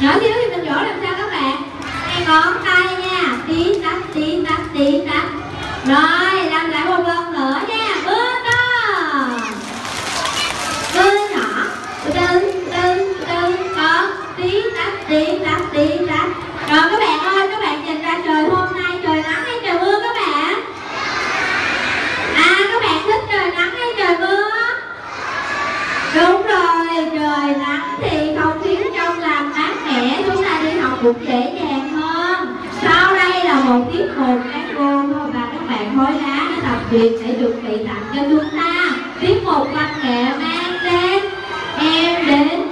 nhỏ xíu thì mình vỗ làm sao các bạn? Hai ngón tay nha. Tí tách tí tách tí tách rồi, làm lại một lần nữa nha. Bước đó. Bước nhỏ. Tưng tưng tưng tớ tí tách tí tách tí tách rồi các bạn. dễ dàng hơn. Sau đây là một tiết mục các cô và các bạn hối lá nó tập duyệt để được bị tặng cho chúng ta. Tiết mục văn nghệ mang đến em đến